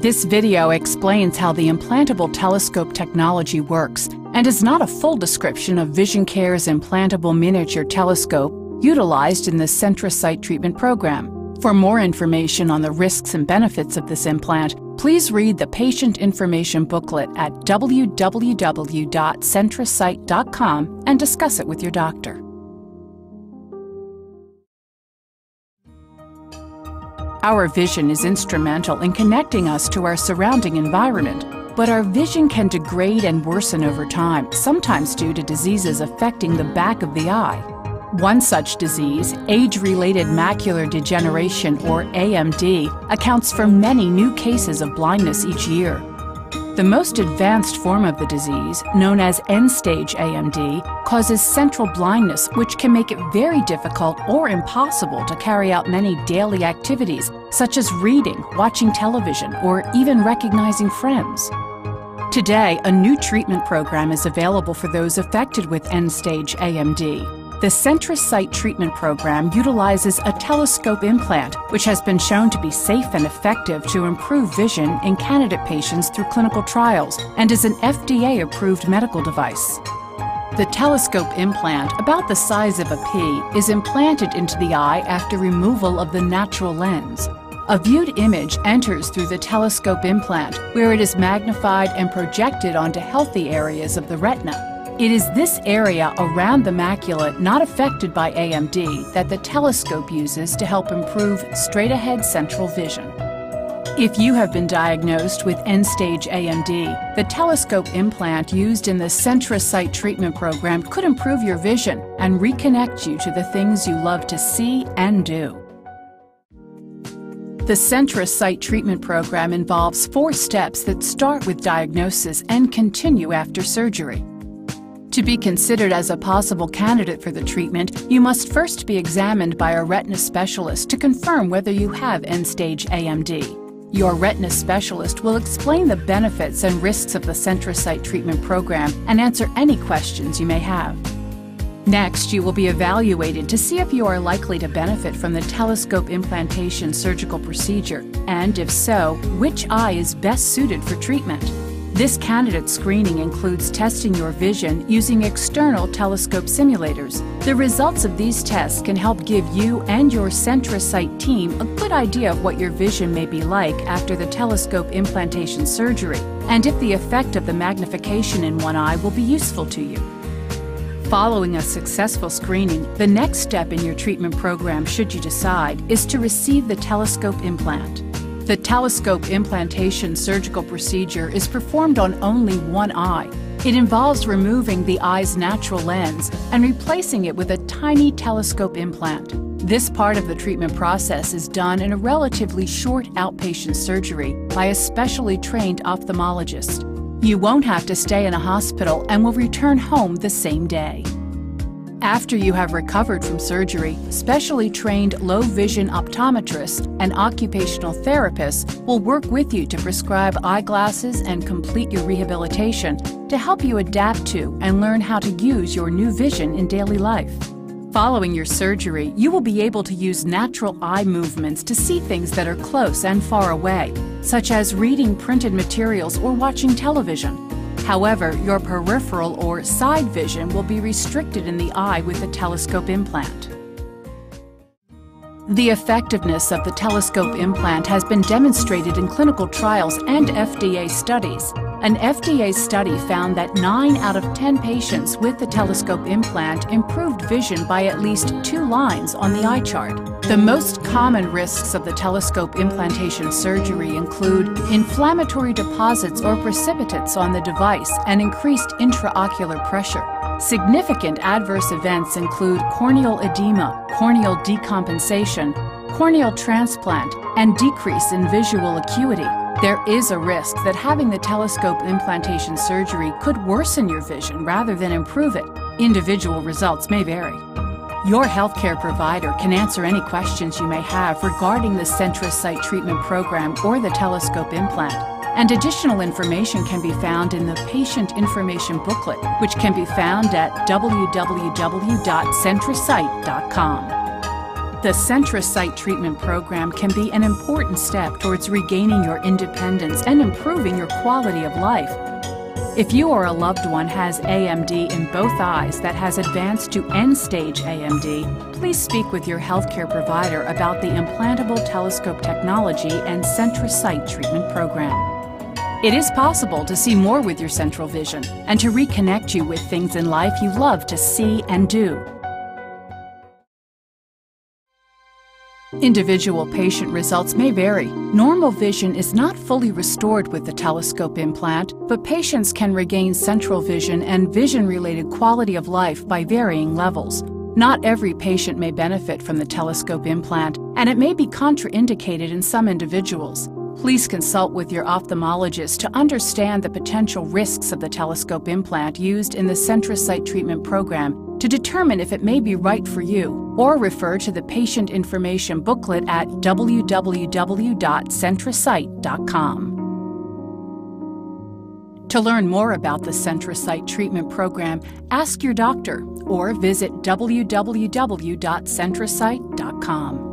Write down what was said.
This video explains how the implantable telescope technology works and is not a full description of Vision Care's implantable miniature telescope utilized in the CentraSight treatment program. For more information on the risks and benefits of this implant, please read the patient information booklet at www.centrasight.com and discuss it with your doctor. Our vision is instrumental in connecting us to our surrounding environment, but our vision can degrade and worsen over time, sometimes due to diseases affecting the back of the eye. One such disease, age related macular degeneration or AMD, accounts for many new cases of blindness each year. The most advanced form of the disease, known as end stage AMD, causes central blindness, which can make it very difficult or impossible to carry out many daily activities, such as reading, watching television, or even recognizing friends. Today, a new treatment program is available for those affected with end stage AMD. The CentraSight treatment program utilizes a telescope implant, which has been shown to be safe and effective to improve vision in candidate patients through clinical trials and is an FDA approved medical device. The telescope implant, about the size of a pea, is implanted into the eye after removal of the natural lens. A viewed image enters through the telescope implant, where it is magnified and projected onto healthy areas of the retina. It is this area around the macula not affected by AMD that the telescope uses to help improve straight ahead central vision. If you have been diagnosed with end stage AMD, the telescope implant used in the CentraSight treatment program could improve your vision and reconnect you to the things you love to see and do. The CentraSight treatment program involves four steps that start with diagnosis and continue after surgery. To be considered as a possible candidate for the treatment, you must first be examined by a retina specialist to confirm whether you have end-stage AMD. Your retina specialist will explain the benefits and risks of the CentraSight treatment program and answer any questions you may have. Next, you will be evaluated to see if you are likely to benefit from the telescope implantation surgical procedure, and if so, which eye is best suited for treatment. This candidate screening includes testing your vision using external telescope simulators. The results of these tests can help give you and your CentraSight team a good idea of what your vision may be like after the telescope implantation surgery, and if the effect of the magnification in one eye will be useful to you. Following a successful screening, the next step in your treatment program, should you decide, is to receive the telescope implant. The telescope implantation surgical procedure is performed on only one eye. It involves removing the eye's natural lens and replacing it with a tiny telescope implant. This part of the treatment process is done in a relatively short outpatient surgery by a specially trained ophthalmologist. You won't have to stay in a hospital and will return home the same day. After you have recovered from surgery, specially trained low vision optometrists and occupational therapists will work with you to prescribe eyeglasses and complete your rehabilitation to help you adapt to and learn how to use your new vision in daily life. Following your surgery, you will be able to use natural eye movements to see things that are close and far away, such as reading printed materials or watching television. However, your peripheral or side vision will be restricted in the eye with the telescope implant. The effectiveness of the telescope implant has been demonstrated in clinical trials and FDA studies. An FDA study found that 9 out of 10 patients with the telescope implant improved vision by at least two lines on the eye chart. The most common risks of the telescope implantation surgery include inflammatory deposits or precipitates on the device and increased intraocular pressure. Significant adverse events include corneal edema, corneal decompensation, corneal transplant, and decrease in visual acuity. There is a risk that having the telescope implantation surgery could worsen your vision rather than improve it. Individual results may vary. Your healthcare provider can answer any questions you may have regarding the CentraSight treatment program or the telescope implant. And additional information can be found in the Patient Information Booklet, which can be found at www.centrasight.com. The Centrasight treatment program can be an important step towards regaining your independence and improving your quality of life. If you or a loved one has AMD in both eyes that has advanced to end stage AMD, please speak with your healthcare provider about the implantable telescope technology and Centrasight treatment program. It is possible to see more with your central vision and to reconnect you with things in life you love to see and do. Individual patient results may vary. Normal vision is not fully restored with the telescope implant, but patients can regain central vision and vision related quality of life by varying levels. Not every patient may benefit from the telescope implant, and it may be contraindicated in some individuals. Please consult with your ophthalmologist to understand the potential risks of the telescope implant used in the Centrasight treatment program to determine if it may be right for you, or refer to the patient information booklet at www.centrasight.com. To learn more about the Centrasight treatment program, ask your doctor or visit www.centrasight.com.